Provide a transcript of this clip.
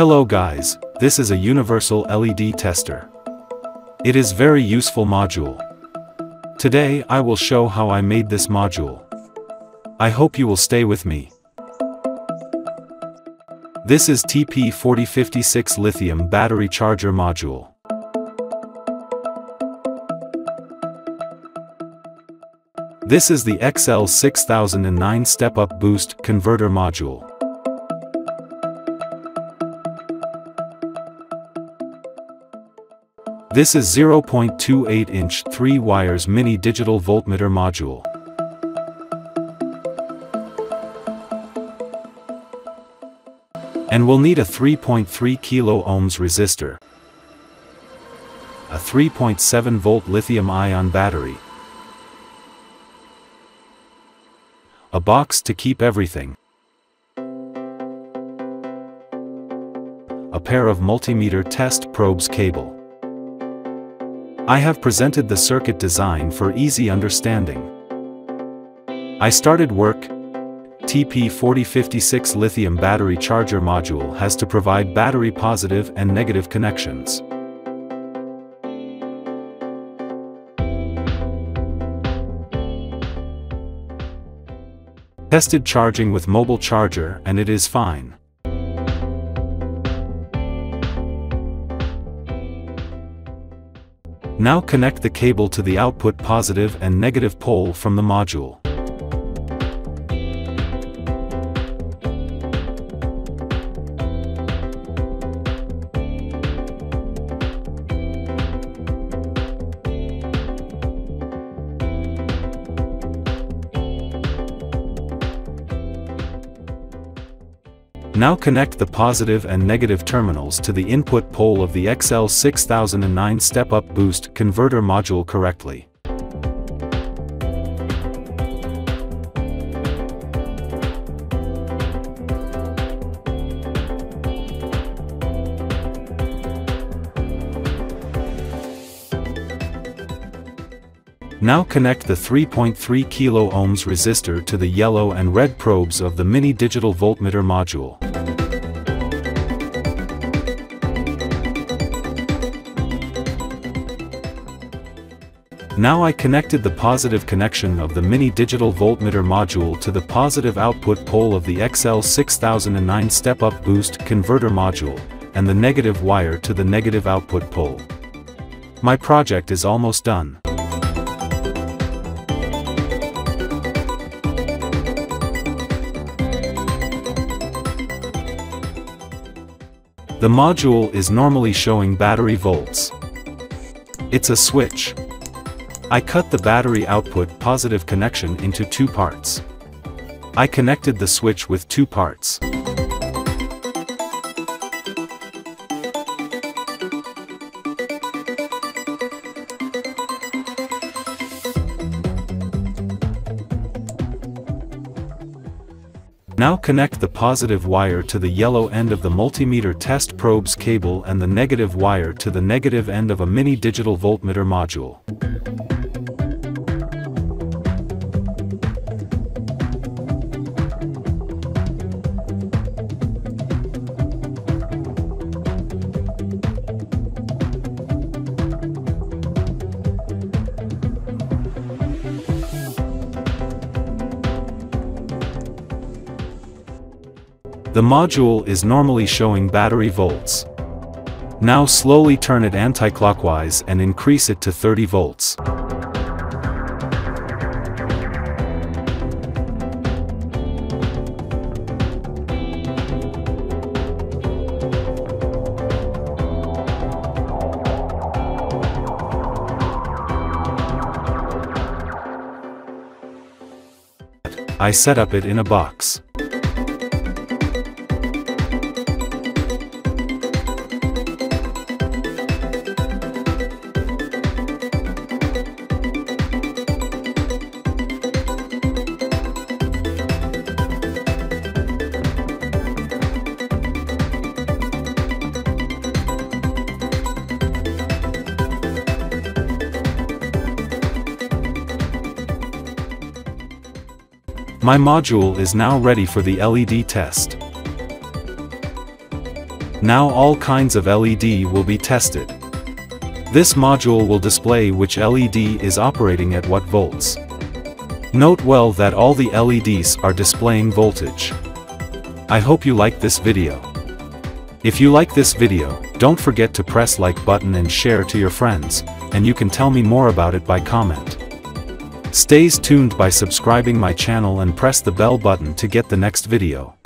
Hello guys, this is a universal LED tester. It is very useful module. Today I will show how I made this module. I hope you will stay with me. This is TP4056 lithium battery charger module. This is the XL6009 step-up boost converter module. This is 0.28-inch 3 wires mini digital voltmeter module. And we'll need a 3.3 kilo ohms resistor, a 3.7 volt lithium-ion battery, a box to keep everything, a pair of multimeter test probes cable. I have presented the circuit design for easy understanding. I started work. TP4056 lithium battery charger module has to provide battery positive and negative connections. Tested charging with mobile charger and it is fine. Now connect the cable to the output positive and negative pole from the module. Now connect the positive and negative terminals to the input pole of the XL6009 step-up boost converter module correctly. Now connect the 3.3 kilo ohms resistor to the yellow and red probes of the mini digital voltmeter module. Now I connected the positive connection of the mini digital voltmeter module to the positive output pole of the XL6009 step-up boost converter module, and the negative wire to the negative output pole. My project is almost done. The module is normally showing battery volts. It's a switch. I cut the battery output positive connection into two parts. I connected the switch with two parts. Now connect the positive wire to the yellow end of the multimeter test probes cable and the negative wire to the negative end of a mini digital voltmeter module. The module is normally showing battery volts. Now slowly turn it anti-clockwise and increase it to 30 volts. I set up it in a box. My module is now ready for the LED test. Now all kinds of LED will be tested. This module will display which LED is operating at what volts. Note well that all the LEDs are displaying voltage. I hope you like this video. If you like this video, don't forget to press like button and share to your friends, and you can tell me more about it by comment. Stays tuned by subscribing my channel and press the bell button to get the next video.